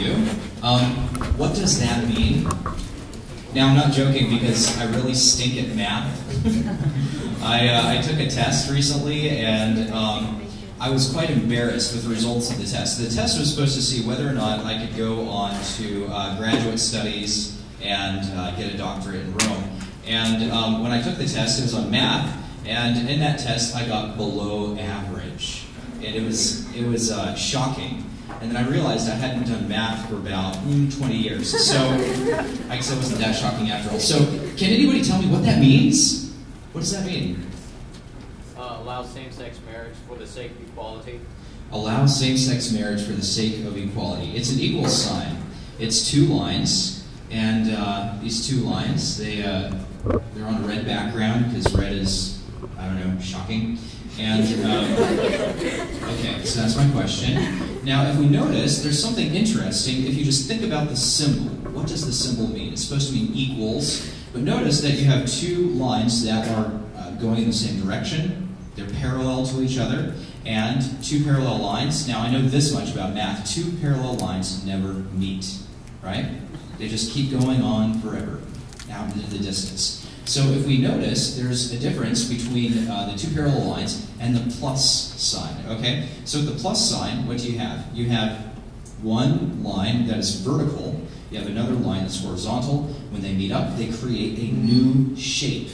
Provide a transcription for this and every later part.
you. Um, what does that mean? Now, I'm not joking because I really stink at math. I, uh, I took a test recently and um, I was quite embarrassed with the results of the test. The test was supposed to see whether or not I could go on to uh, graduate studies and uh, get a doctorate in Rome. And um, when I took the test, it was on math, and in that test, I got below average. And it was, it was uh, shocking. And then I realized I hadn't done math for about mm, 20 years. So I guess it wasn't that shocking after all. So can anybody tell me what that means? What does that mean? Uh, allow same-sex marriage for the sake of equality. Allow same-sex marriage for the sake of equality. It's an equal sign. It's two lines, and uh, these two lines, they, uh, they're on a red background because red is, I don't know, shocking. And, um, okay, so that's my question. Now, if we notice, there's something interesting. If you just think about the symbol, what does the symbol mean? It's supposed to mean equals, but notice that you have two lines that are uh, going in the same direction. They're parallel to each other, and two parallel lines. Now, I know this much about math. Two parallel lines never meet, right? They just keep going on forever, out into the distance. So if we notice, there's a difference between uh, the two parallel lines and the plus sign, okay? So with the plus sign, what do you have? You have one line that is vertical, you have another line that's horizontal. When they meet up, they create a new shape.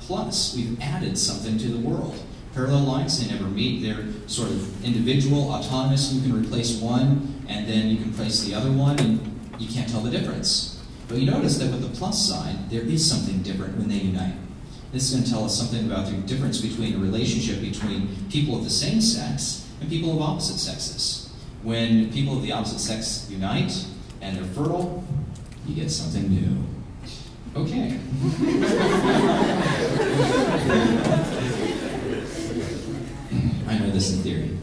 Plus, we've added something to the world. Parallel lines, they never meet. They're sort of individual, autonomous. You can replace one, and then you can place the other one, and you can't tell the difference. But you notice that with the plus sign, there is something different when they unite. This is going to tell us something about the difference between a relationship between people of the same sex and people of opposite sexes. When people of the opposite sex unite and they're fertile, you get something new. Okay. I know this in theory.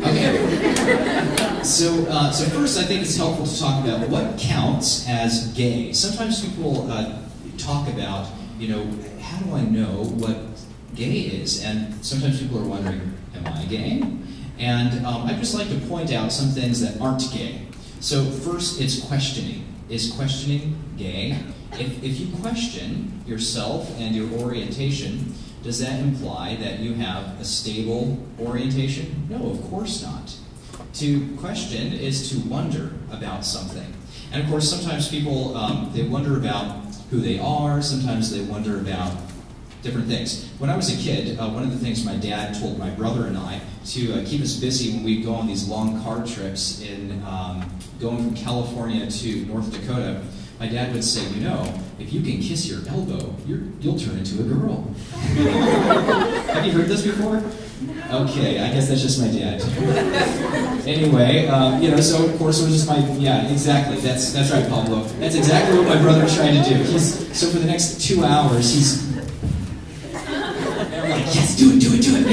Okay. So, uh, so first, I think it's helpful to talk about what counts as gay. Sometimes people uh, talk about, you know, how do I know what gay is? And sometimes people are wondering, am I gay? And um, I'd just like to point out some things that aren't gay. So first, it's questioning. Is questioning gay? If, if you question yourself and your orientation, does that imply that you have a stable orientation? No, of course not. To question is to wonder about something. And of course, sometimes people, um, they wonder about who they are, sometimes they wonder about different things. When I was a kid, uh, one of the things my dad told my brother and I to uh, keep us busy when we'd go on these long car trips in um, going from California to North Dakota my dad would say, you know, if you can kiss your elbow, you will turn into a girl. Have you heard this before? Okay, I guess that's just my dad. anyway, um, you know, so of course it was just my, yeah, exactly. That's that's right, Pablo. That's exactly what my brother tried to do. He's so for the next two hours, he's. Like, yes, do it, do it, do it.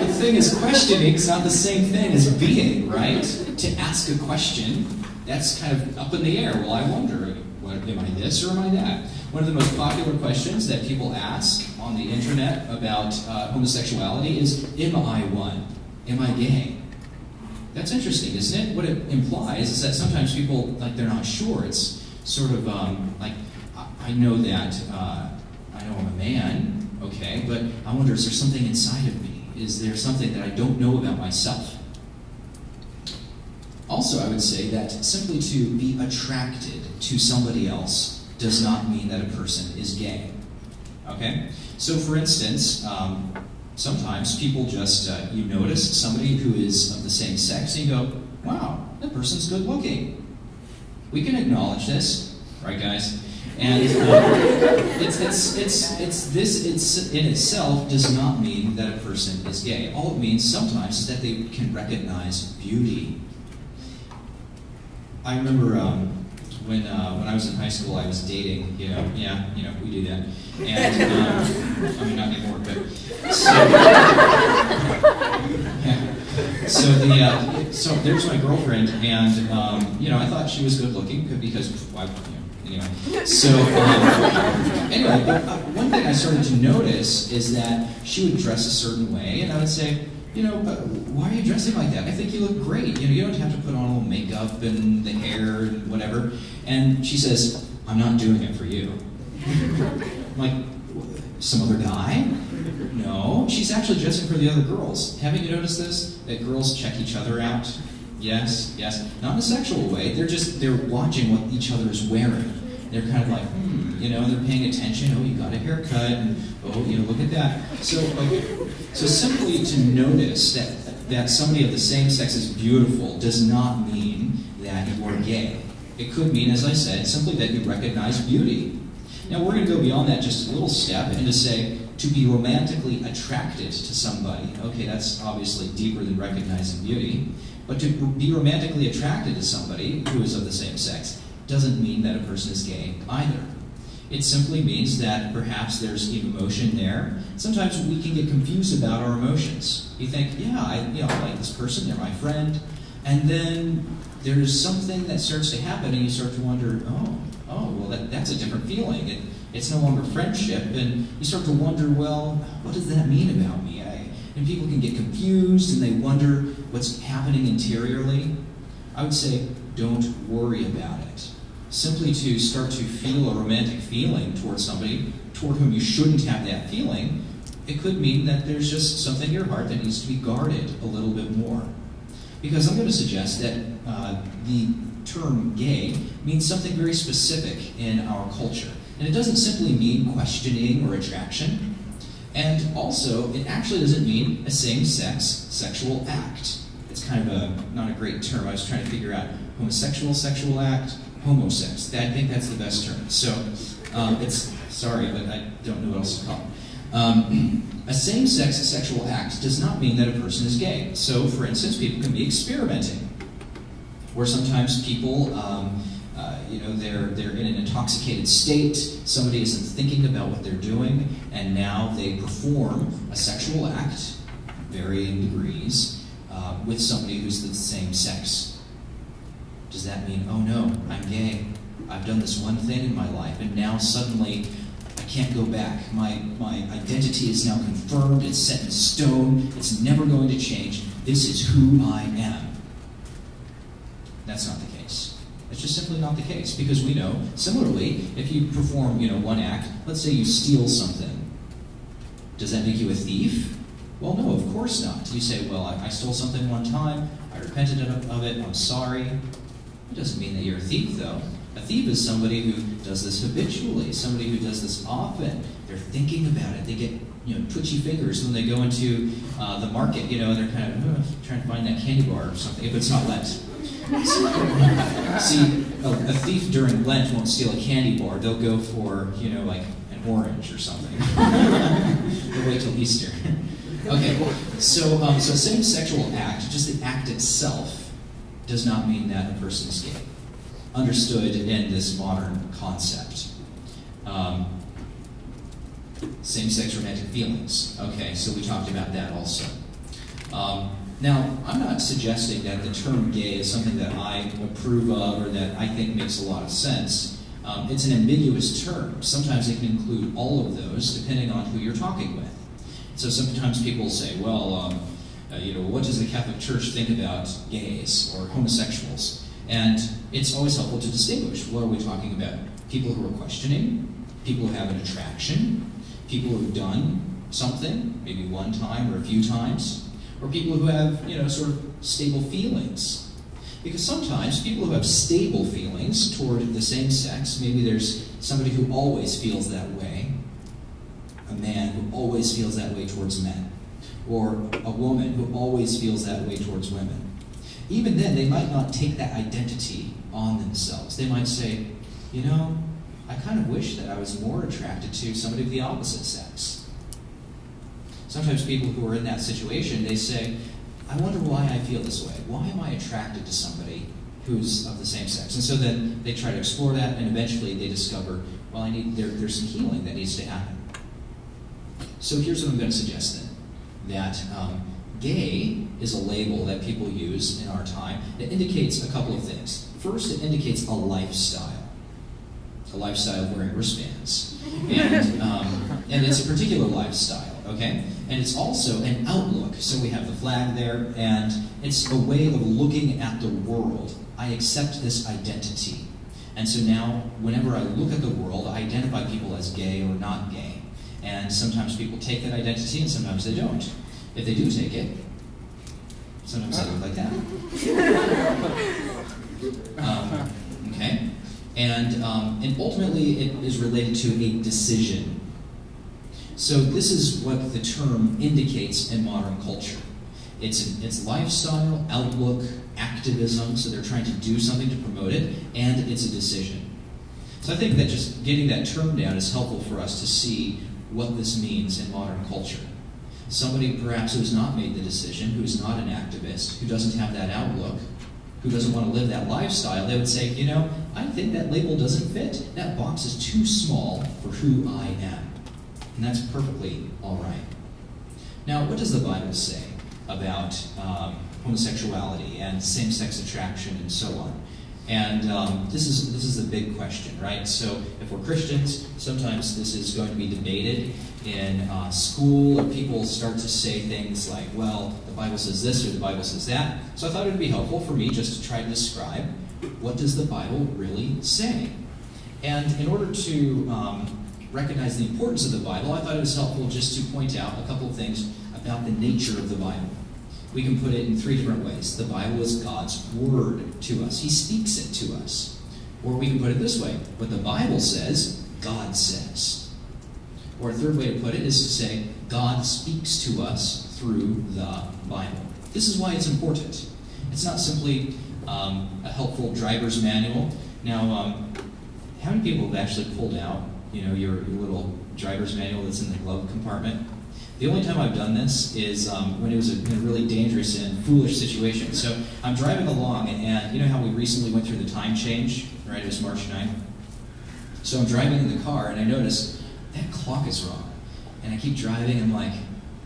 the thing is, questioning is not the same thing as being, right? To ask a question that's kind of up in the air. Well, I wonder, what, am I this or am I that? One of the most popular questions that people ask on the internet about uh, homosexuality is, am I one? Am I gay? That's interesting, isn't it? What it implies is that sometimes people, like, they're not sure. It's sort of um, like, I know that, uh, I know I'm a man, okay, but I wonder, is there something inside of me? Is there something that I don't know about myself? Also, I would say that simply to be attracted to somebody else does not mean that a person is gay. Okay? So, for instance, um, sometimes people just, uh, you notice somebody who is of the same sex and you go, wow, that person's good looking. We can acknowledge this, right, guys? And um, it's, it's, it's, it's, this it's, in itself does not mean that a person is gay. All it means sometimes is that they can recognize beauty I remember um, when uh, when I was in high school, I was dating. You know, yeah, you know, we do that. And um, I mean, not anymore, but so, yeah. So the uh, so there's my girlfriend, and um, you know, I thought she was good looking because why, you know, anyway. So um, anyway, but, uh, one thing I started to notice is that she would dress a certain way, and I would say, you know, why are you dressing like that? I think you look great. You know, you don't have to put on all makeup and the hair and whatever. And she says, I'm not doing it for you. I'm like, some other guy? No, she's actually dressing for the other girls. Haven't you noticed this? That girls check each other out? Yes, yes. Not in a sexual way. They're just, they're watching what each other is wearing. They're kind of like, hmm, you know, they're paying attention. Oh, you got a haircut, and oh, you know, look at that. So, like, so simply to notice that that somebody of the same sex is beautiful does not mean that you are gay. It could mean, as I said, simply that you recognize beauty. Now we're going to go beyond that just a little step and to say to be romantically attracted to somebody. Okay, that's obviously deeper than recognizing beauty. But to be romantically attracted to somebody who is of the same sex doesn't mean that a person is gay either. It simply means that perhaps there's emotion there. Sometimes we can get confused about our emotions. You think, yeah, I, you know, I like this person, they're my friend, and then there's something that starts to happen, and you start to wonder, oh, oh, well, that, that's a different feeling. It, it's no longer friendship, and you start to wonder, well, what does that mean about me? I, and people can get confused, and they wonder what's happening interiorly. I would say, don't worry about it simply to start to feel a romantic feeling towards somebody toward whom you shouldn't have that feeling, it could mean that there's just something in your heart that needs to be guarded a little bit more. Because I'm going to suggest that uh, the term gay means something very specific in our culture. And it doesn't simply mean questioning or attraction. And also, it actually doesn't mean a same sex sexual act. It's kind of a not a great term. I was trying to figure out homosexual sexual act, homosex. I think that's the best term. So um, it's sorry, but I don't know what else to call it. Um, a same-sex sexual act does not mean that a person is gay. So, for instance, people can be experimenting, where sometimes people, um, uh, you know, they're they're in an intoxicated state. Somebody isn't thinking about what they're doing, and now they perform a sexual act, varying degrees, uh, with somebody who's the same sex. Does that mean, oh no, I'm gay? I've done this one thing in my life, and now suddenly I can't go back. My, my identity is now confirmed, it's set in stone, it's never going to change. This is who I am. That's not the case. It's just simply not the case because we know, similarly, if you perform, you know, one act, let's say you steal something, does that make you a thief? Well, no, of course not. You say, well, I, I stole something one time, I repented of, of it, I'm sorry, it doesn't mean that you're a thief, though. A thief is somebody who does this habitually, somebody who does this often. They're thinking about it. They get you know twitchy fingers when they go into uh, the market, you know, and they're kind of uh, trying to find that candy bar or something if it's not Lent. See, a, a, thief during Lent won't steal a candy bar. They'll go for you know like an orange or something. They'll wait till Easter. okay, so um, so same sexual act, just the act itself does not mean that a person is gay. Understood in this modern concept. Um, same sex romantic feelings. Okay, so we talked about that also. Um, now, I'm not suggesting that the term gay is something that I approve of or that I think makes a lot of sense. Um, it's an ambiguous term. Sometimes it can include all of those, depending on who you're talking with. So sometimes people say, well, um, uh, you know, what does the Catholic Church think about gays or homosexuals? And it's always helpful to distinguish. What are we talking about? People who are questioning, people who have an attraction, people who've done something, maybe one time or a few times, or people who have, you know, sort of stable feelings. Because sometimes people who have stable feelings toward the same sex, maybe there's somebody who always feels that way, a man who always feels that way towards men or a woman who always feels that way towards women. Even then, they might not take that identity on themselves. They might say, you know, I kind of wish that I was more attracted to somebody of the opposite sex. Sometimes people who are in that situation, they say, I wonder why I feel this way. Why am I attracted to somebody who's of the same sex? And so then they try to explore that, and eventually they discover, well, I need there, there's some healing that needs to happen. So here's what I'm going to suggest then that um, gay is a label that people use in our time that indicates a couple of things. First, it indicates a lifestyle, a lifestyle of wearing wristbands. And, um, and it's a particular lifestyle. Okay? And it's also an outlook. So we have the flag there, and it's a way of looking at the world. I accept this identity. And so now, whenever I look at the world, I identify people as gay or not gay. And sometimes people take that identity, and sometimes they don't. If they do take it, sometimes they look like that. Um, okay? And, um, and ultimately, it is related to a decision. So, this is what the term indicates in modern culture it's, it's lifestyle, outlook, activism, so they're trying to do something to promote it, and it's a decision. So, I think that just getting that term down is helpful for us to see what this means in modern culture. Somebody perhaps who has not made the decision, who is not an activist, who doesn't have that outlook, who doesn't want to live that lifestyle, they would say, you know, I think that label doesn't fit. That box is too small for who I am. And that's perfectly all right. Now, what does the Bible say about um, homosexuality and same sex attraction and so on? And um, this is this is a big question, right? So if we're Christians, sometimes this is going to be debated in uh, school, or people start to say things like, "Well, the Bible says this," or "The Bible says that." So I thought it would be helpful for me just to try to describe what does the Bible really say. And in order to um, recognize the importance of the Bible, I thought it was helpful just to point out a couple of things about the nature of the Bible. We can put it in three different ways. The Bible is God's word to us, He speaks it to us. Or we can put it this way what the Bible says, God says. Or a third way to put it is to say, God speaks to us through the Bible. This is why it's important. It's not simply um, a helpful driver's manual. Now, um, how many people have actually pulled out, you know, your, your little driver's manual that's in the glove compartment? The only time I've done this is um, when it was a, in a really dangerous and foolish situation. So I'm driving along, and you know how we recently went through the time change, right? It was March 9th. So I'm driving in the car, and I notice that clock is wrong. And I keep driving, I'm like,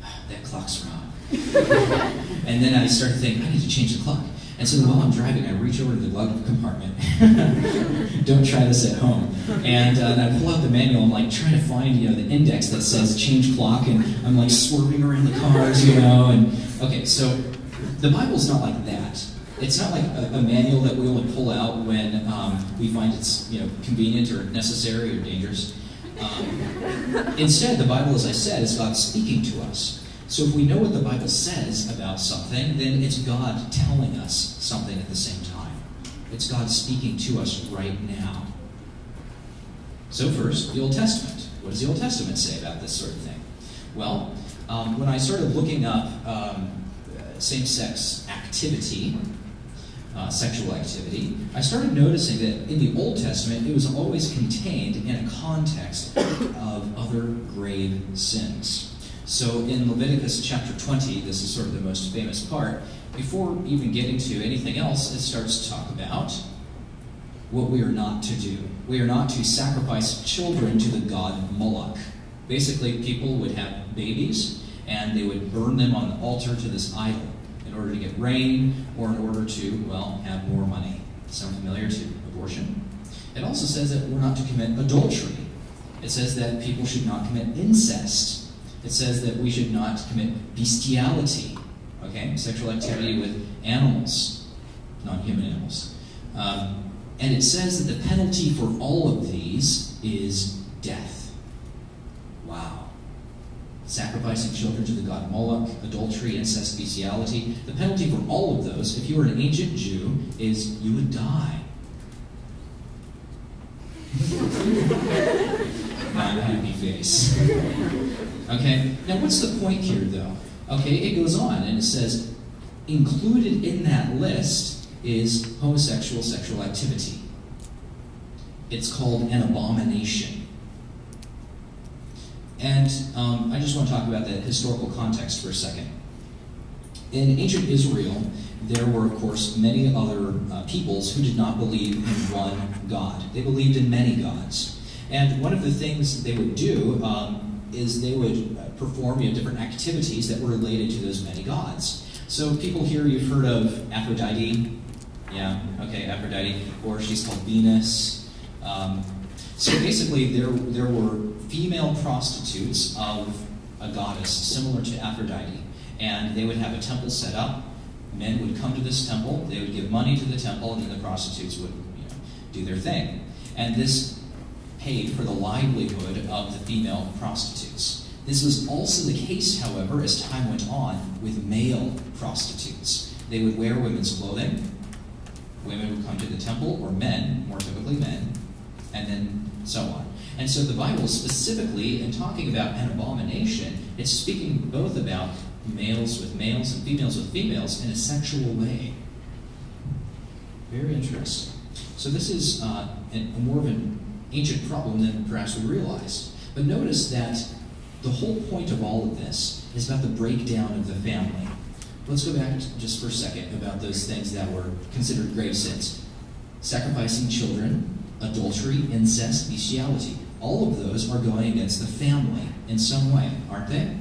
ah, that clock's wrong. and then I start to think, I need to change the clock. And so while I'm driving, I reach over to the glove compartment. Don't try this at home. And, uh, and I pull out the manual. I'm like trying to find you know the index that says change clock, and I'm like swerving around the cars, you know. And okay, so the Bible's not like that. It's not like a, a manual that we only pull out when um, we find it's you know convenient or necessary or dangerous. Um, instead, the Bible, as I said, is God speaking to us. So if we know what the Bible says about something, then it's God telling us something at the same time. It's God speaking to us right now. So first, the Old Testament. What does the Old Testament say about this sort of thing? Well, um, when I started looking up um, same-sex activity, uh, sexual activity, I started noticing that in the Old Testament it was always contained in a context of other grave sins. So in Leviticus chapter 20, this is sort of the most famous part, before even getting to anything else, it starts to talk about what we are not to do. We are not to sacrifice children to the god Moloch. Basically, people would have babies and they would burn them on the altar to this idol in order to get rain or in order to, well, have more money. Sound familiar to abortion? It also says that we're not to commit adultery. It says that people should not commit incest it says that we should not commit bestiality, okay, sexual activity with animals, non-human animals. Um, and it says that the penalty for all of these is death. Wow. Sacrificing children to the god Moloch, adultery, incest, bestiality. The penalty for all of those, if you were an ancient Jew, is you would die. Not happy face. Okay? Now, what's the point here, though? Okay, it goes on and it says, included in that list is homosexual sexual activity. It's called an abomination. And um, I just want to talk about the historical context for a second. In ancient Israel, there were, of course, many other uh, peoples who did not believe in one God. They believed in many gods. And one of the things they would do um, is they would uh, perform you know, different activities that were related to those many gods. So people here, you've heard of Aphrodite. Yeah, okay, Aphrodite. Or she's called Venus. Um, so basically, there, there were female prostitutes of a goddess similar to Aphrodite, and they would have a temple set up. Men would come to this temple, they would give money to the temple, and then the prostitutes would you know, do their thing. And this paid for the livelihood of the female prostitutes. This was also the case, however, as time went on with male prostitutes. They would wear women's clothing, women would come to the temple, or men, more typically men, and then so on. And so the Bible specifically, in talking about an abomination, it's speaking both about males with males and females with females in a sexual way. Very interesting. So this is uh, a, more of an ancient problem than perhaps we realized. But notice that the whole point of all of this is about the breakdown of the family. Let's go back just for a second about those things that were considered grave sins sacrificing children, adultery, incest, bestiality. All of those are going against the family in some way, aren't they?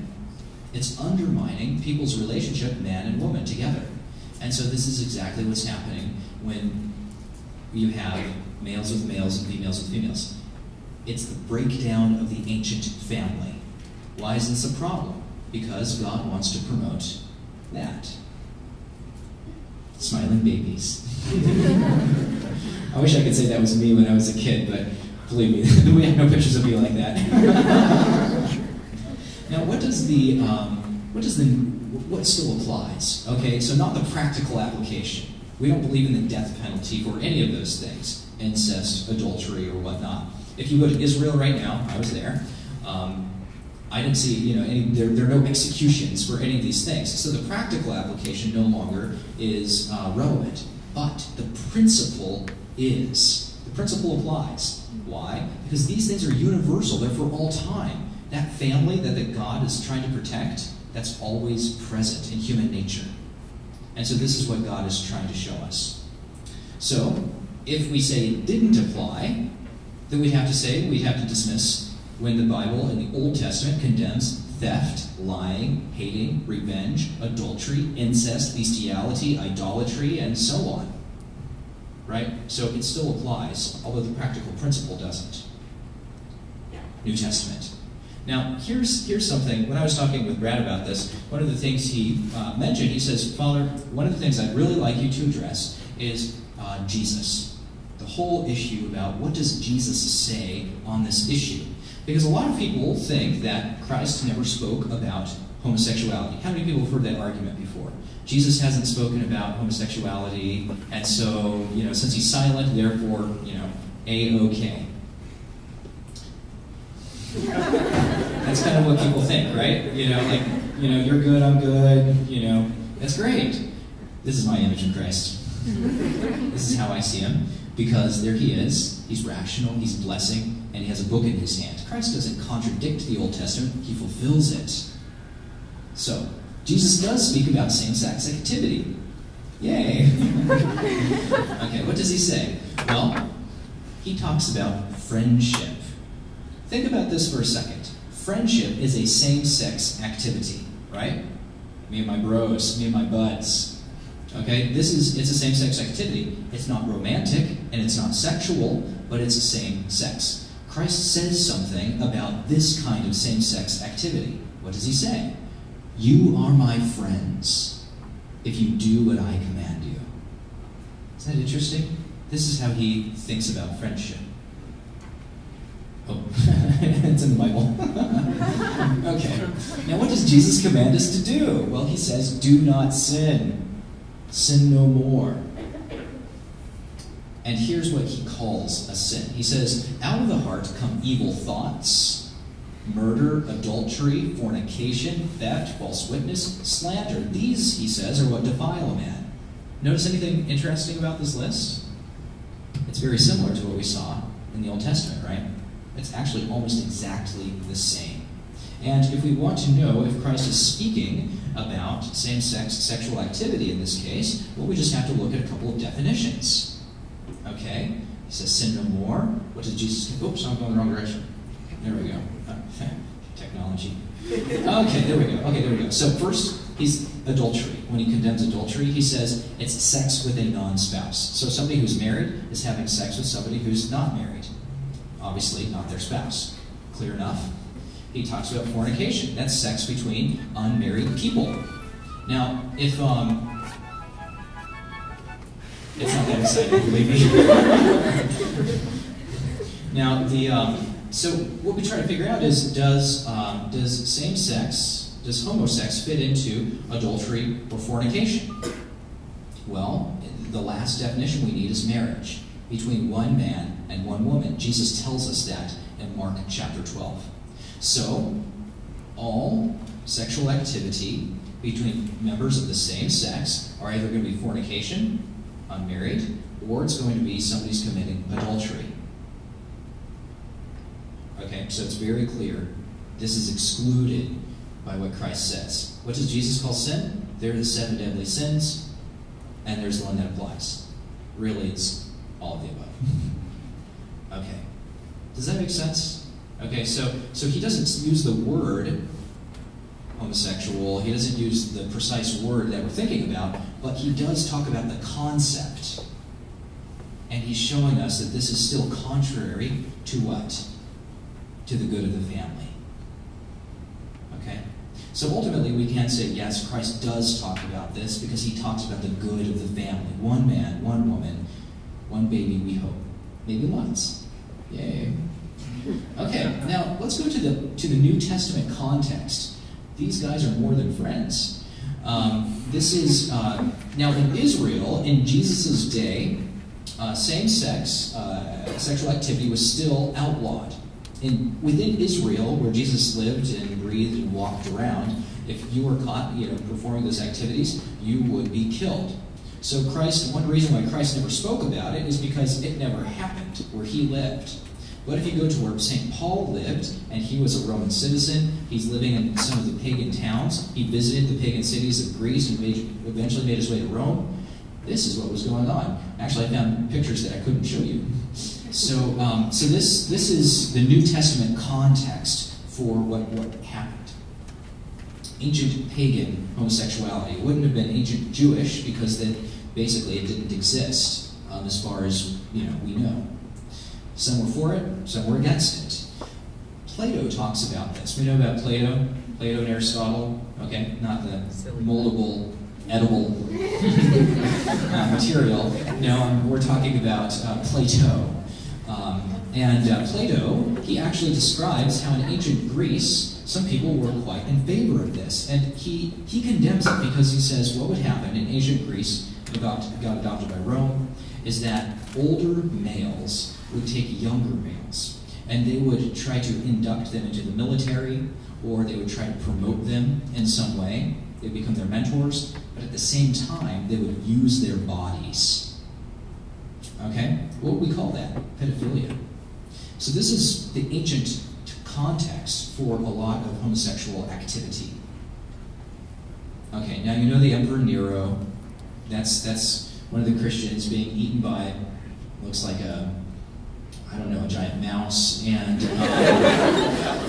It's undermining people's relationship, man and woman, together. And so this is exactly what's happening when you have males with males and females with females. It's the breakdown of the ancient family. Why is this a problem? Because God wants to promote that. Smiling babies. I wish I could say that was me when I was a kid, but believe me, we have no pictures of me like that. now, what does the um, what does the what still applies? Okay, so not the practical application. We don't believe in the death penalty for any of those things, incest, adultery, or whatnot. If you go to Israel right now, I was there. Um, I didn't see, you know, any, there, there are no executions for any of these things. So the practical application no longer is uh, relevant. But the principle is. The principle applies. Why? Because these things are universal, they're for all time. That family that the God is trying to protect, that's always present in human nature. And so this is what God is trying to show us. So, if we say it didn't apply, then we'd have to say, we'd have to dismiss when the Bible in the Old Testament condemns theft, lying, hating, revenge, adultery, incest, bestiality, idolatry, and so on. Right? So it still applies, although the practical principle doesn't. New Testament. Now, here's, here's something. When I was talking with Brad about this, one of the things he uh, mentioned, he says, Father, one of the things I'd really like you to address is uh, Jesus. Whole issue about what does Jesus say on this issue. Because a lot of people think that Christ never spoke about homosexuality. How many people have heard that argument before? Jesus hasn't spoken about homosexuality, and so, you know, since he's silent, therefore, you know, A-OK. That's kind of what people think, right? You know, like, you know, you're good, I'm good, you know, that's great. This is my image of Christ. this is how I see him, because there he is. He's rational, he's blessing, and he has a book in his hand. Christ doesn't contradict the Old Testament, he fulfills it. So, Jesus does speak about same sex activity. Yay! okay, what does he say? Well, he talks about friendship. Think about this for a second. Friendship is a same sex activity, right? Me and my bros, me and my buds. Okay? This is it's a same sex activity. It's not romantic and it's not sexual, but it's the same sex. Christ says something about this kind of same sex activity. What does he say? You are my friends if you do what I command you. Isn't that interesting? This is how he thinks about friendship. Oh, it's in the Bible. okay. Now, what does Jesus command us to do? Well, he says, do not sin. Sin no more. And here's what he calls a sin. He says, out of the heart come evil thoughts, murder, adultery, fornication, theft, false witness, slander. These, he says, are what defile a man. Notice anything interesting about this list? It's very similar to what we saw in the Old Testament, right? It's actually almost exactly the same. And if we want to know if Christ is speaking about same sex sexual activity in this case, well, we just have to look at a couple of definitions. Okay? He says, sin no more. What does Jesus Oops, I'm going the wrong direction. There we go. Technology. Okay, there we go. Okay, there we go. So, first, he's adultery. When he condemns adultery, he says it's sex with a non spouse. So, somebody who's married is having sex with somebody who's not married obviously not their spouse. Clear enough? he talks about fornication. That's sex between unmarried people. Now, if um, it's not that exciting, believe me. now, the um, so what we try to figure out is does um, does same sex does homosex fit into adultery or fornication? Well, the last definition we need is marriage between one man and one woman. Jesus tells us that in Mark chapter 12. So, all sexual activity between members of the same sex are either going to be fornication, unmarried, or it's going to be somebody's committing adultery. Okay, so it's very clear. This is excluded by what Christ says. What does Jesus call sin? There are the seven deadly sins, and there's the one that applies. Really, it's all of the above. okay. Does that make sense? Okay, so so he doesn't use the word homosexual. He doesn't use the precise word that we're thinking about, but he does talk about the concept. And he's showing us that this is still contrary to what? To the good of the family. Okay? So ultimately, we can say, yes, Christ does talk about this because he talks about the good of the family. One man, one woman, one baby, we hope. Maybe lots. Yay. Okay, now let's go to the, to the New Testament context these guys are more than friends. Um, this is, uh, now in Israel, in Jesus' day, uh, same sex uh, sexual activity was still outlawed. In, within Israel, where Jesus lived and breathed and walked around, if you were caught you know, performing those activities, you would be killed. So Christ, one reason why Christ never spoke about it is because it never happened where he lived. But if you go to where St. Paul lived and he was a Roman citizen? He's living in some of the pagan towns. He visited the pagan cities of Greece and made, eventually made his way to Rome. This is what was going on. Actually, I found pictures that I couldn't show you. So, um, so this, this is the New Testament context for what, what happened. Ancient pagan homosexuality. It wouldn't have been ancient Jewish because then basically it didn't exist um, as far as you know we know. Some were for it, some were against it. Plato talks about this. We know about Plato, Plato and Aristotle, okay? Not the moldable, edible uh, material. No, um, we're talking about uh, Plato. Um, and uh, Plato, he actually describes how in ancient Greece, some people were quite in favor of this. And he, he condemns it because he says what would happen in ancient Greece, got, got adopted by Rome, is that older males would take younger males and they would try to induct them into the military or they would try to promote them in some way. They'd become their mentors, but at the same time, they would use their bodies. Okay? What we call that? Pedophilia. So, this is the ancient context for a lot of homosexual activity. Okay, now you know the Emperor Nero. That's, that's one of the Christians being eaten by, looks like a I don't know, a giant mouse. And uh,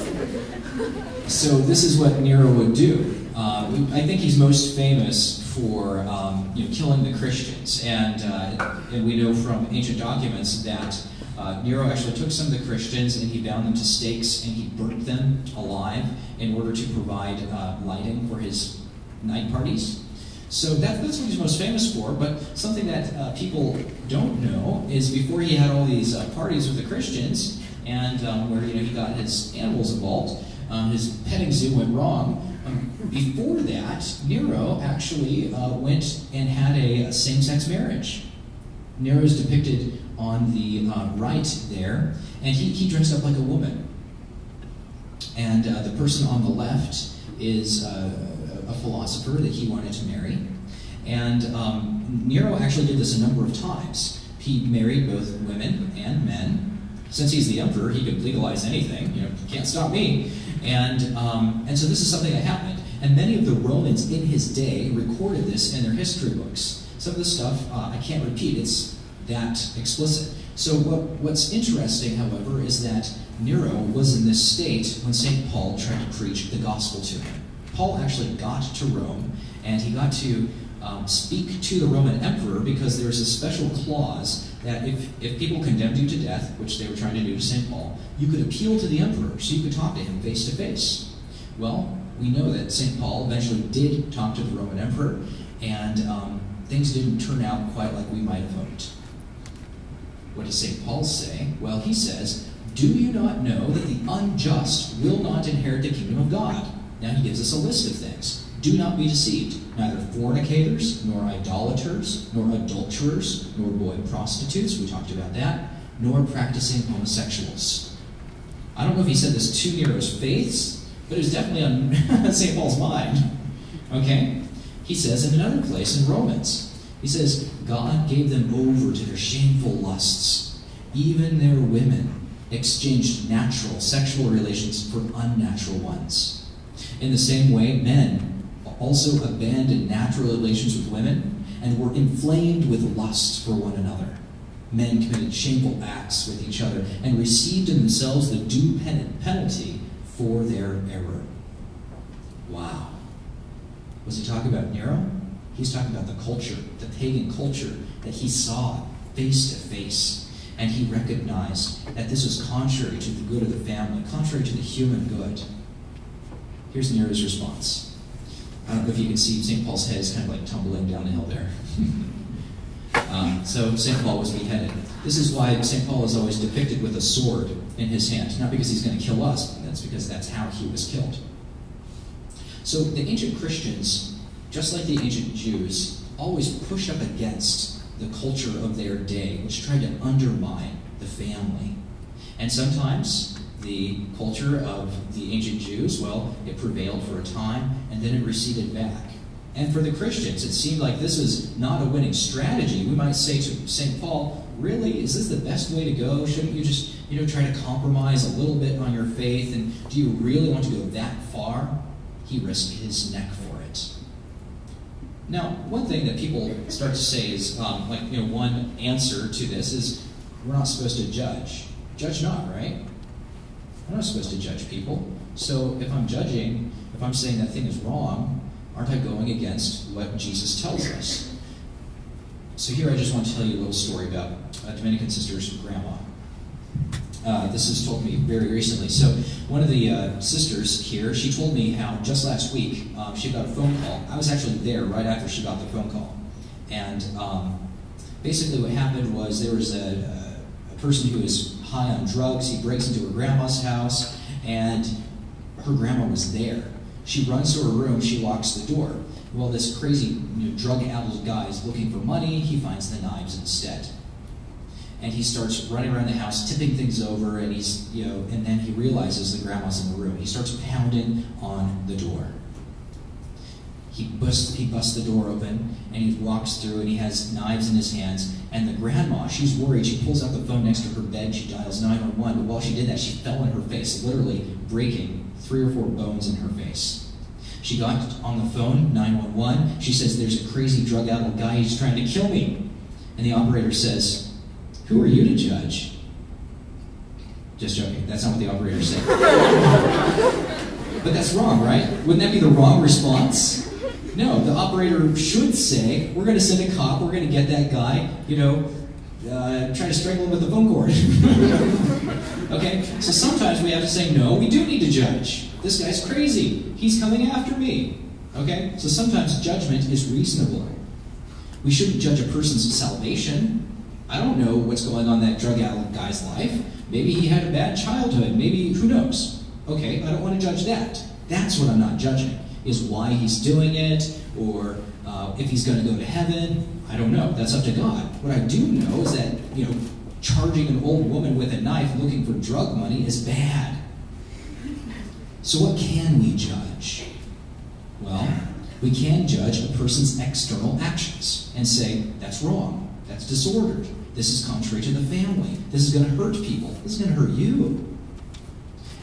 so this is what Nero would do. Uh, I think he's most famous for um, you know, killing the Christians. And, uh, and we know from ancient documents that uh, Nero actually took some of the Christians and he bound them to stakes and he burnt them alive in order to provide uh, lighting for his night parties. So that, that's what he's most famous for. But something that uh, people don't know is before he had all these uh, parties with the Christians, and um, where you know he got his animals involved, um, his petting zoo went wrong. Um, before that, Nero actually uh, went and had a, same-sex marriage. Nero is depicted on the uh, right there, and he, he dressed up like a woman. And uh, the person on the left is uh, a philosopher that he wanted to marry. And um, Nero actually did this a number of times. He married both women and men. Since he's the emperor, he could legalize anything. You know, can't stop me. And, um, and so this is something that happened. And many of the Romans in his day recorded this in their history books. Some of the stuff uh, I can't repeat, it's that explicit. So what, what's interesting, however, is that Nero was in this state when St. Paul tried to preach the gospel to him. Paul actually got to Rome, and he got to um, speak to the Roman emperor because there's a special clause that if, if people condemned you to death, which they were trying to do to St. Paul, you could appeal to the emperor, so you could talk to him face to face. Well, we know that St. Paul eventually did talk to the Roman emperor, and um, things didn't turn out quite like we might have hoped. What does St. Paul say? Well, he says, Do you not know that the unjust will not inherit the kingdom of God? Now he gives us a list of things. Do not be deceived. Neither fornicators, nor idolaters, nor adulterers, nor boy prostitutes, we talked about that, nor practicing homosexuals. I don't know if he said this to Nero's face, but it was definitely on St. Paul's mind. Okay? He says in another place in Romans, he says, God gave them over to their shameful lusts. Even their women exchanged natural sexual relations for unnatural ones. In the same way, men also abandoned natural relations with women and were inflamed with lust for one another. Men committed shameful acts with each other and received in themselves the due penalty for their error. Wow. Was he talking about Nero? He's talking about the culture, the pagan culture that he saw face to face. And he recognized that this was contrary to the good of the family, contrary to the human good. Here's Nero's response. I don't know if you can see St. Paul's head is kind of like tumbling down the hill there. um, so St. Paul was beheaded. This is why St. Paul is always depicted with a sword in his hand. Not because he's going to kill us, that's because that's how he was killed. So the ancient Christians just like the ancient Jews, always push up against the culture of their day, which tried to undermine the family. And sometimes the culture of the ancient Jews, well, it prevailed for a time and then it receded back. And for the Christians, it seemed like this is not a winning strategy. We might say to St. Paul, really, is this the best way to go? Shouldn't you just, you know, try to compromise a little bit on your faith? And do you really want to go that far? He risked his neck for it. now, one thing that people start to say is, um, like, you know, one answer to this is, we're not supposed to judge. Judge not, right? We're not supposed to judge people. So if I'm judging, if I'm saying that thing is wrong, aren't I going against what Jesus tells us? So here I just want to tell you a little story about a Dominican sister's grandma. Uh, this was told me very recently. So one of the uh, sisters here, she told me how just last week um, she got a phone call. I was actually there right after she got the phone call, and um, basically what happened was there was a, a, person who was high on drugs. He breaks into her grandma's house, and her grandma was there. She runs to her room. She locks the door. Well, this crazy you know, drug-addled guy is looking for money. He finds the knives instead and he starts running around the house, tipping things over, and he's, you know, and then he realizes the grandma's in the room. He starts pounding on the door. He busts, he busts the door open, and he walks through, and he has knives in his hands. And the grandma, she's worried. She pulls out the phone next to her bed. She dials 911. But while she did that, she fell on her face, literally breaking three or four bones in her face. She got on the phone, 911. She says, There's a crazy drug addled guy. He's trying to kill me. And the operator says, who are you to judge? Just joking. That's not what the operator said. but that's wrong, right? Wouldn't that be the wrong response? No, the operator should say, we're going to send a cop, we're going to get that guy, you know, uh, try to strangle him with a phone cord. okay? So sometimes we have to say, no, we do need to judge. This guy's crazy. He's coming after me. Okay? So sometimes judgment is reasonable. We shouldn't judge a person's salvation. I don't know what's going on that drug addict guy's life. Maybe he had a bad childhood. Maybe, who knows? Okay, I don't want to judge that. That's what I'm not judging, is why he's doing it, or uh, if he's going to go to heaven. I don't know. That's up to God. What I do know is that, you know, charging an old woman with a knife looking for drug money is bad. So what can we judge? Well, we can judge a person's external actions and say, that's wrong, that's disordered, this is contrary to the family. This is going to hurt people. This is going to hurt you.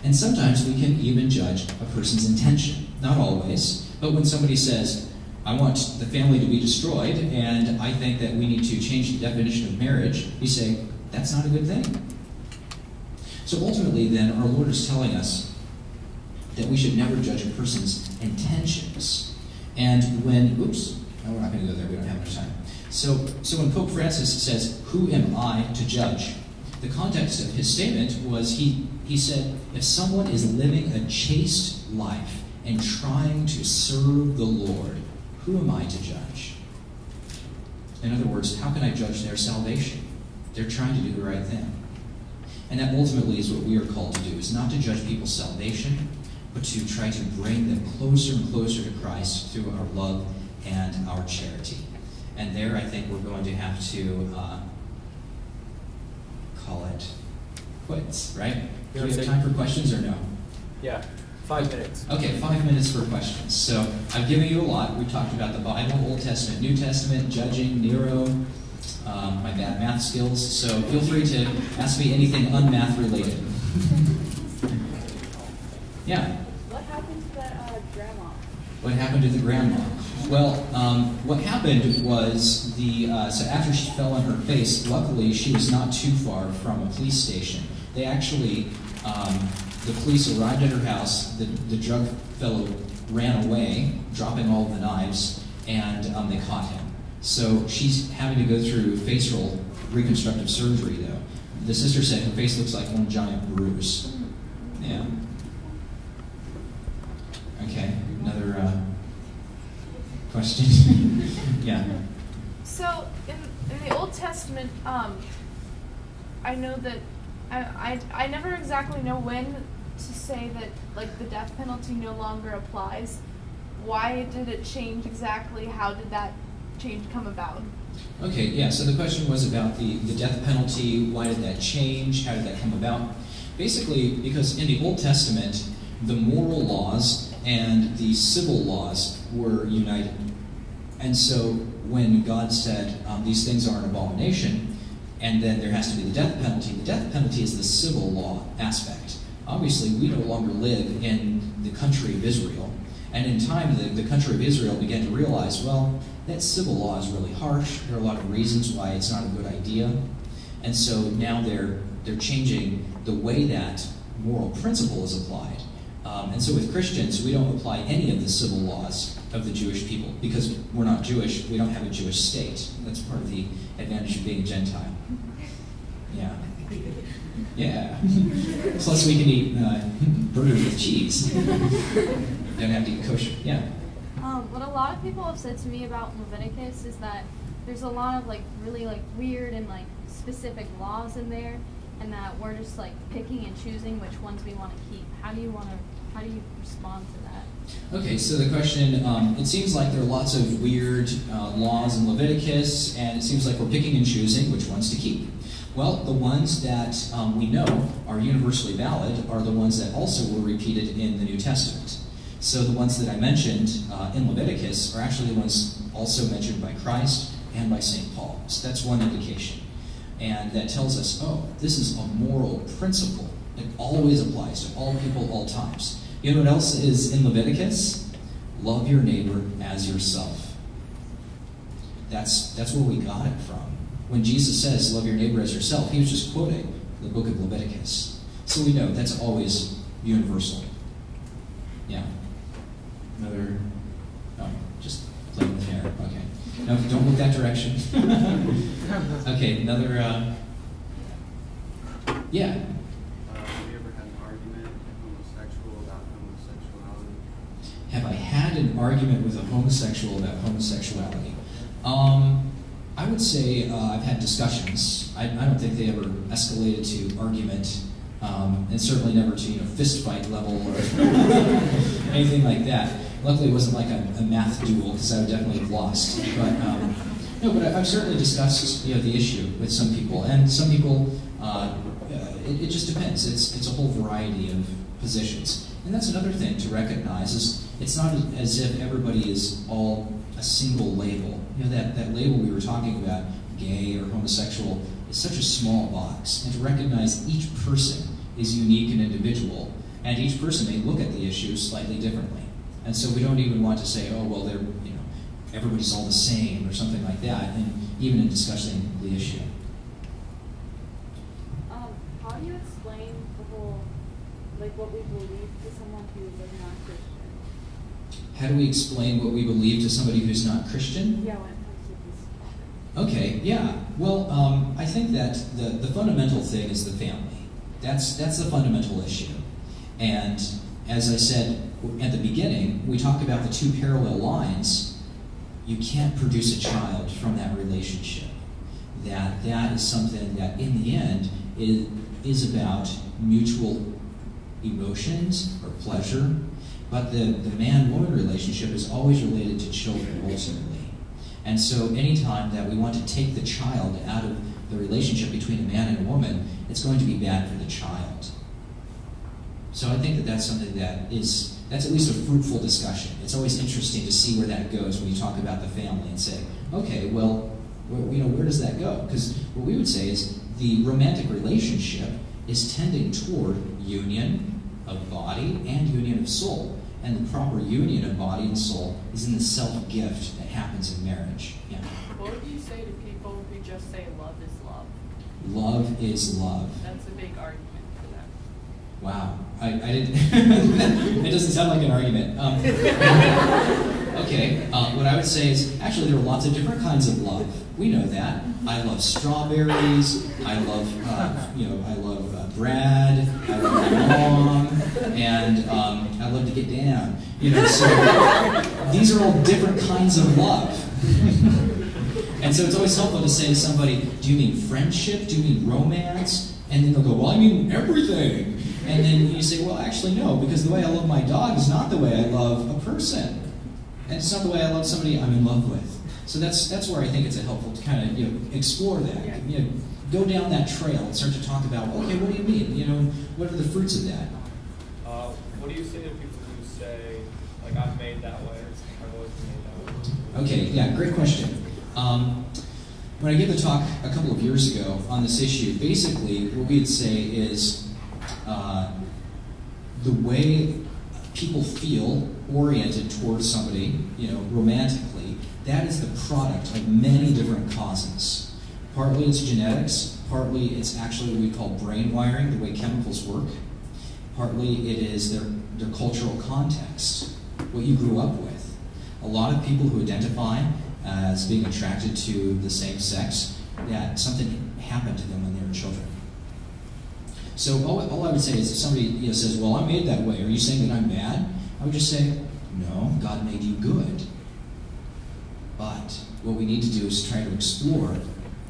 And sometimes we can even judge a person's intention. Not always, but when somebody says, I want the family to be destroyed, and I think that we need to change the definition of marriage, we say, that's not a good thing. So ultimately, then, our Lord is telling us that we should never judge a person's intentions. And when, oops, No, we're not going to go there. We don't have much time. So, so when Pope Francis says, "Who am I to judge?" the context of his statement was he he said, if someone is living a chaste life and trying to serve the Lord, who am I to judge? In other words, how can I judge their salvation? They're trying to do the right thing. And that ultimately is what we are called to do, is not to judge people's salvation, but to try to bring them closer and closer to Christ through our love and our charity. And there, I think we're going to have to uh, call it quits, right? Do we have time for questions or no? Yeah, five minutes. Okay, five minutes for questions. So I've given you a lot. We talked about the Bible, Old Testament, New Testament, judging, Nero, um, my bad math skills. So feel free to ask me anything unmath related. yeah. What happened to that uh, grandma? What happened to the grandma? Well, um, what happened was the uh, so after she fell on her face, luckily she was not too far from a police station. They actually, um, the police arrived at her house. The, the drug fellow ran away, dropping all the knives, and um, they caught him. So she's having to go through facial reconstructive surgery, though. The sister said her face looks like one giant bruise. Yeah. Okay, another uh, question? yeah. So in, in the Old Testament, um, I know that I, I I never exactly know when to say that like the death penalty no longer applies. Why did it change exactly? How did that change come about? Okay, yeah, so the question was about the, the death penalty. Why did that change? How did that come about? Basically, because in the Old Testament, the moral laws and the civil laws were united. And so when God said um, these things are an abomination, and then there has to be the death penalty, the death penalty is the civil law aspect. Obviously, we no longer live in the country of Israel. And in time, the, the country of Israel began to realize, well, that civil law is really harsh. There are a lot of reasons why it's not a good idea. And so now they're, they're changing the way that moral principle is applied. Um, and so with Christians, we don't apply any of the civil laws of the Jewish people because we're not Jewish. We don't have a Jewish state. That's part of the advantage of being a Gentile. Yeah. Yeah. Plus, we can eat uh, burgers with cheese. don't have to eat kosher. Yeah. Um, what a lot of people have said to me about Leviticus is that there's a lot of like really like weird and like specific laws in there, and that we're just like picking and choosing which ones we want to keep. How do you want to? How do you respond to that? Okay, so the question, um, it seems like there are lots of weird uh, laws in Leviticus, and it seems like we're picking and choosing which ones to keep. Well, the ones that um, we know are universally valid are the ones that also were repeated in the New Testament. So the ones that I mentioned uh, in Leviticus are actually the ones also mentioned by Christ and by St. Paul. So that's one indication. And that tells us, oh, this is a moral principle. It always applies to all people, all times. You know what else is in Leviticus? Love your neighbor as yourself. That's, that's where we got it from. When Jesus says, love your neighbor as yourself, he was just quoting the book of Leviticus. So we know that's always universal. Yeah. Another, oh, just playing with hair. Okay. No, don't look that direction. okay, another, uh, yeah. Uh, have you ever had an argument homosexual about homosexuality? Have I had an argument with a homosexual about homosexuality? Um, I would say uh, I've had discussions. I, I, don't think they ever escalated to argument, um, and certainly never to you know fist fight level or anything like that. Luckily, it wasn't like a, a math duel because I would definitely have lost. But um, no, but I've certainly discussed you know the issue with some people, and some people. Uh, it, it just depends. It's it's a whole variety of positions, and that's another thing to recognize is it's not as if everybody is all a single label. You know, that, that label we were talking about, gay or homosexual, is such a small box. And to recognize each person is unique and individual, and each person may look at the issue slightly differently. And so we don't even want to say, oh, well, they're, you know, everybody's all the same or something like that, and even in discussing the issue. Um, how do you explain the whole, like what we believe to someone who is not Christian? How do we explain what we believe to somebody who's not Christian? Yeah, when it comes to this topic. Okay, yeah. Well, um, I think that the, the fundamental thing is the family. That's, that's the fundamental issue. And as I said at the beginning, we talk about the two parallel lines. You can't produce a child from that relationship. That that is something that, in the end, is, is about mutual emotions or pleasure. But the, the man woman relationship is always related to children ultimately. And so, anytime that we want to take the child out of the relationship between a man and a woman, it's going to be bad for the child. So, I think that that's something that is that's at least a fruitful discussion. It's always interesting to see where that goes when you talk about the family and say, okay, well, you know, where does that go? Because what we would say is the romantic relationship is tending toward union of body and union of soul. And the proper union of body and soul is in the self gift that happens in marriage. Yeah. What would you say to people who just say love is love? Love is love. That's a big argument for them. Wow. I, I didn't. it doesn't sound like an argument. Um, okay. Uh, what I would say is actually there are lots of different kinds of love. We know that. I love strawberries. I love, uh, you know, I love uh, Brad. I love my mom, and um, I love to get down. You know, so these are all different kinds of love. and so it's always helpful to say to somebody, "Do you mean friendship? Do you mean romance?" And then they'll go, "Well, I mean everything." And then you say, "Well, actually, no, because the way I love my dog is not the way I love a person, and it's not the way I love somebody I'm in love with." So that's that's where I think it's helpful to kind of you know explore that, Yeah. you know, go down that trail and start to talk about, okay, what do you mean? You know, what are the fruits of that? Uh, what do you say to people who say, like, I'm made that way, I've always been made that way? Okay, yeah, great question. Um, when I gave the talk a couple of years ago on this issue, basically what we'd say is uh, the way people feel oriented towards somebody, you know, romantically, that is the product of many different causes. Partly it's genetics, partly it's actually what we call brain wiring, the way chemicals work. Partly it is their, their cultural context, what you grew up with. A lot of people who identify as being attracted to the same sex, that something happened to them when they were children. So all, all I would say is if somebody you know, says, well, I'm made that way, are you saying that I'm bad? I would just say, no, God made you good. But what we need to do is try to explore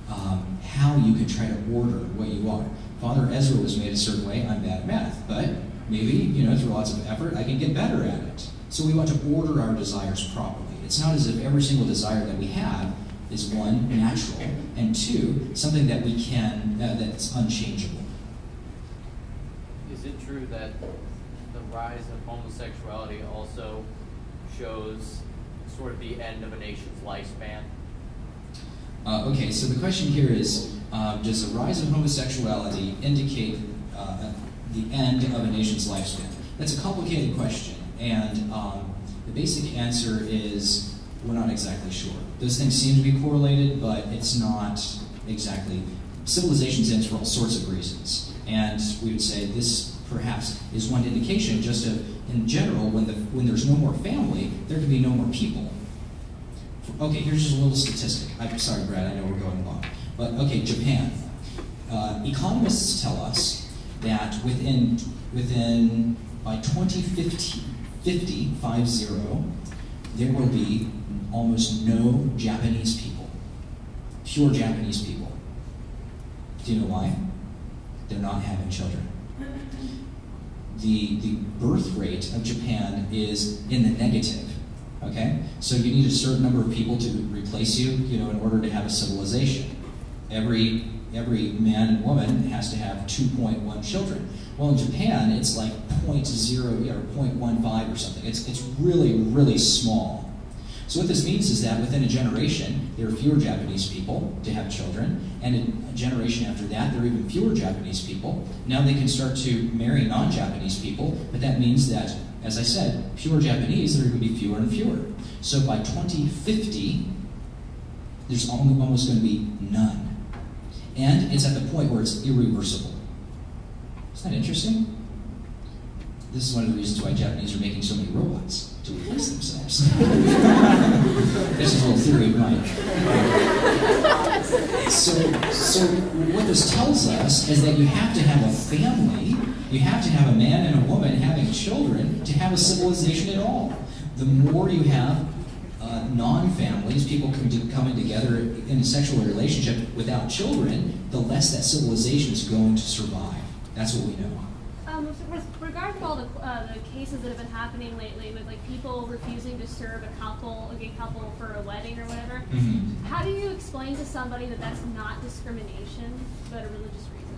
um, how you can try to order what you are. Father Ezra was made a certain way. I'm bad at math, but maybe you know through lots of effort I can get better at it. So we want to order our desires properly. It's not as if every single desire that we have is one natural, and two something that we can uh, that's unchangeable. Is it true that the rise of homosexuality also shows sort of the end of a nation's lifespan? Uh, okay, so the question here is um, Does the rise of homosexuality indicate uh, the end of a nation's lifespan? That's a complicated question, and um, the basic answer is we're not exactly sure. Those things seem to be correlated, but it's not exactly. Civilizations ends for all sorts of reasons, and we would say this perhaps is one indication just of, in general, when, the, when there's no more family, there can be no more people. Okay, here's just a little statistic. I'm sorry, Brad, I know we're going long. But okay, Japan. Uh, economists tell us that within, within by 2050, 50, 50, there will be almost no Japanese people, pure Japanese people. Do you know why? They're not having children the, the birth rate of Japan is in the negative. Okay? So you need a certain number of people to replace you, you know, in order to have a civilization. Every every man and woman has to have 2.1 children. Well, in Japan, it's like 0.0 yeah, or 0.15 or something. It's, it's really, really small. So what this means is that within a generation, there are fewer Japanese people to have children, and a generation after that, there are even fewer Japanese people. Now they can start to marry non-Japanese people, but that means that, as I said, pure Japanese, there are going to be fewer and fewer. So by 2050, there's almost going to be none. And it's at the point where it's irreversible. Isn't that interesting? This is one of the reasons why Japanese are making so many robots to replace themselves. this is a little theory of mine. So, so what this tells us is that you have to have a family, you have to have a man and a woman having children to have a civilization at all. The more you have uh, non-families, people coming together in a sexual relationship without children, the less that civilization is going to survive. That's what we know. Um, with, with regard to all the, uh, the cases that have been happening lately with like people refusing to serve a couple, a gay couple for a wedding or whatever, Mhm. how do you explain to somebody that that's not discrimination but a religious reason?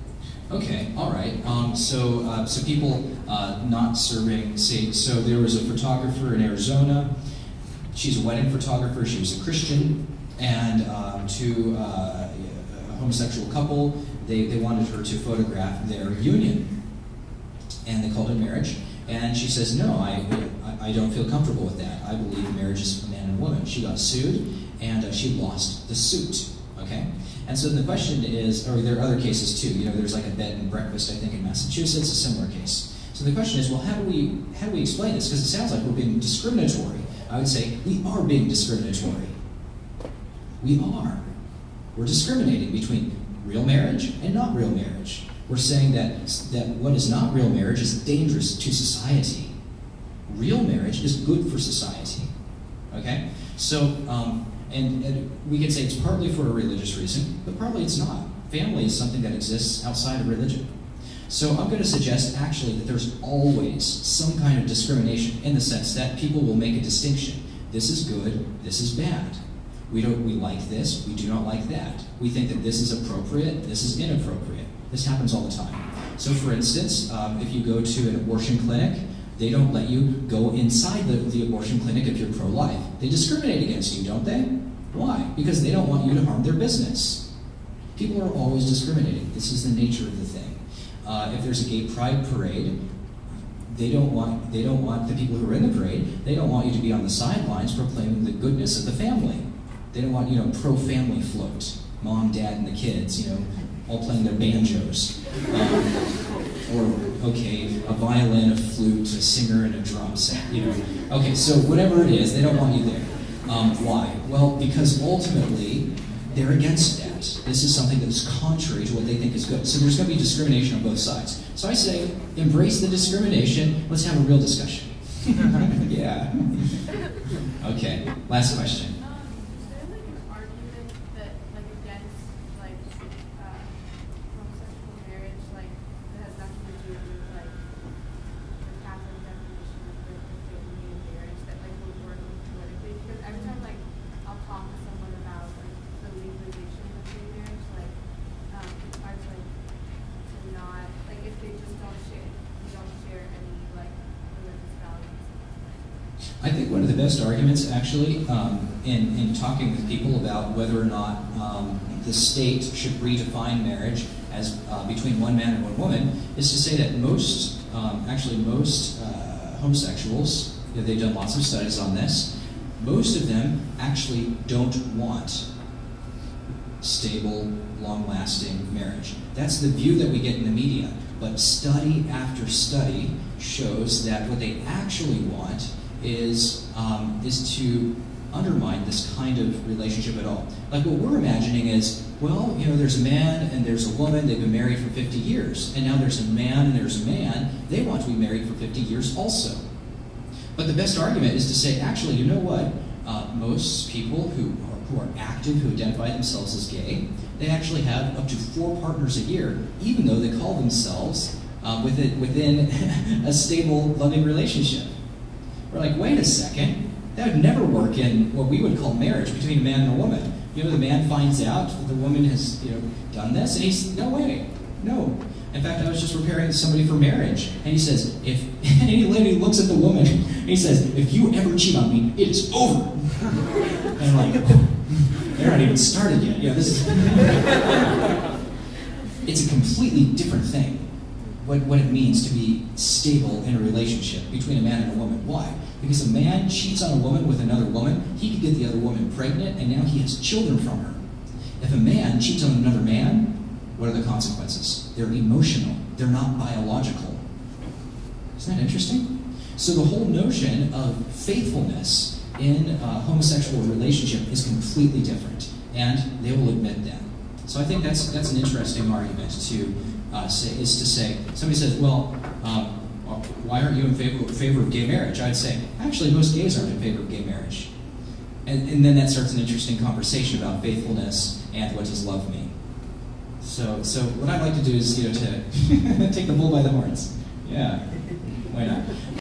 Okay, all right. Um, so, uh, so people uh, not serving, say, so there was a photographer in Arizona. She's a wedding photographer. She was a Christian, and um, to uh, a homosexual couple, they, they wanted her to photograph their union, and they called it marriage. And she says, no, I, I, don't feel comfortable with that. I believe marriage is a man and a woman. She got sued, and uh, she lost the suit. Okay. And so the question is, or there are other cases too. You know, there's like a bed and breakfast, I think, in Massachusetts, a similar case. So the question is, well, how do we how do we explain this? Because it sounds like we're being discriminatory. I would say we are being discriminatory. We are. We're discriminating between real marriage and not real marriage. We're saying that that what is not real marriage is dangerous to society. Real marriage is good for society. Okay? So, um, and, and we could say it's partly for a religious reason, but partly it's not. Family is something that exists outside of religion. So I'm going to suggest actually that there's always some kind of discrimination in the sense that people will make a distinction. This is good, this is bad. We don't we like this, we do not like that. We think that this is appropriate, this is inappropriate. This happens all the time. So for instance, um, if you go to an abortion clinic, they don't let you go inside the, the abortion clinic if you're pro-life. They discriminate against you, don't they? Why? Because they don't want you to harm their business. People are always discriminating. This is the nature of the thing. Uh, if there's a gay pride parade, they don't want they don't want the people who are in the parade. They don't want you to be on the sidelines proclaiming the goodness of the family. They don't want you know pro-family float, mom, dad, and the kids. You know, all playing their banjos. Um, or okay, a violin, a flute, a singer, and a drum set. You know, okay, so whatever it is, they don't want you there. Um, why? Well, because ultimately they're against that. This is something that is contrary to what they think is good. So there's going to be discrimination on both sides. So I say, embrace the discrimination. Let's have a real discussion. yeah. Okay. Last question. Um, is there like an argument that like against like uh, homosexual marriage, like that has nothing to do with like the Catholic definition of the, the family and marriage that like would work politically? Because every time like I'll talk to someone about like the legalization of gay marriage, like um, it's hard to like to not like if they just don't share they don't share any like religious values. I think one of the best arguments, actually, um, in, in talking with people about whether or not um, the state should redefine marriage as uh, between one man and one woman, is to say that most, um, actually, most uh, homosexuals, you know, they've done lots of studies on this, most of them actually don't want stable, long lasting marriage. That's the view that we get in the media. But study after study shows that what they actually want is, um, is to undermine this kind of relationship at all. Like what we're imagining is, well, you know, there's a man and there's a woman, they've been married for 50 years, and now there's a man and there's a man, they want to be married for 50 years also. But the best argument is to say, actually, you know what? Uh, most people who are, who are active, who identify themselves as gay, they actually have up to four partners a year, even though they call themselves uh, within, within a stable, loving relationship. We're like, wait a second, that would never work in what we would call marriage between a man and a woman. You know, the man finds out that the woman has, you know, done this, and he's, no way, no. In fact, I was just preparing somebody for marriage, and he says, if any lady looks at the woman, and he says, if you ever cheat on me, it is over. And I'm like, oh, they're not even started yet. Yeah, this is. it's a completely different thing. What, what it means to be stable in a relationship between a man and a woman. Why? Because a man cheats on a woman with another woman, he could get the other woman pregnant, and now he has children from her. If a man cheats on another man, what are the consequences? They're emotional, they're not biological. Isn't that interesting? So the whole notion of faithfulness in a homosexual relationship is completely different, and they will admit that. So I think that's that's an interesting argument to uh, say is to say somebody says, well, um, why aren't you in favor, favor of gay marriage? I'd say actually most gays aren't in favor of gay marriage, and, and then that starts an interesting conversation about faithfulness and what does love mean. So so what I'd like to do is you know to take the bull by the horns. Yeah, why not?